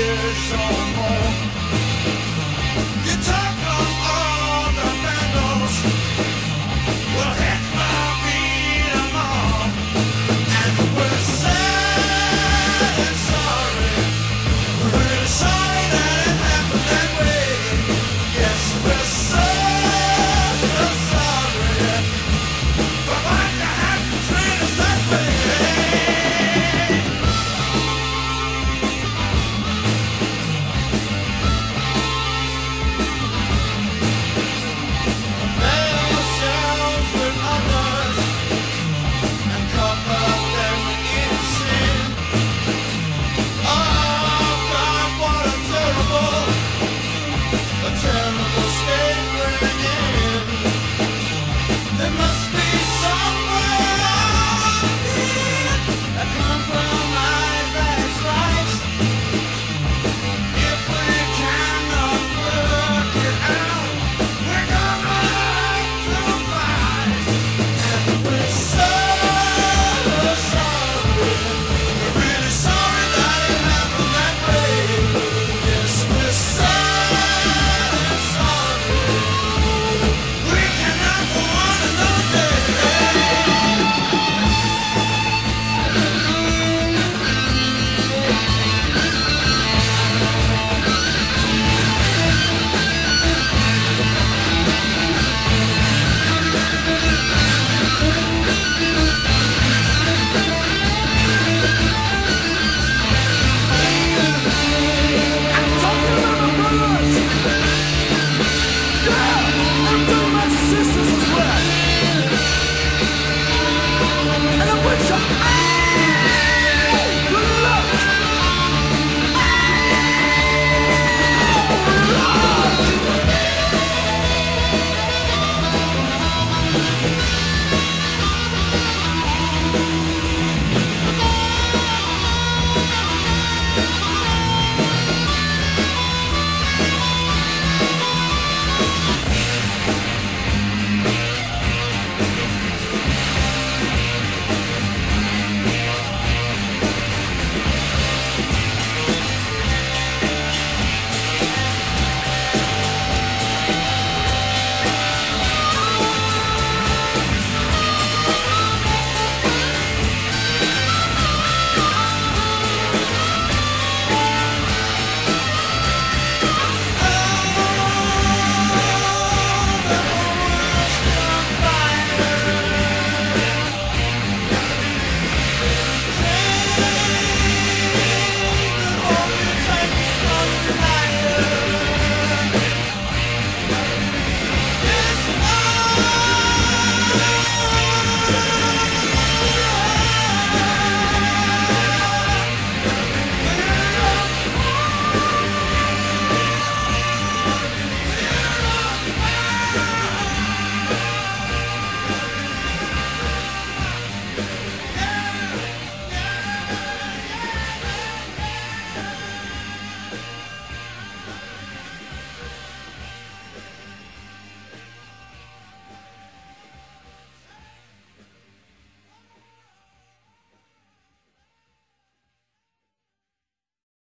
years old.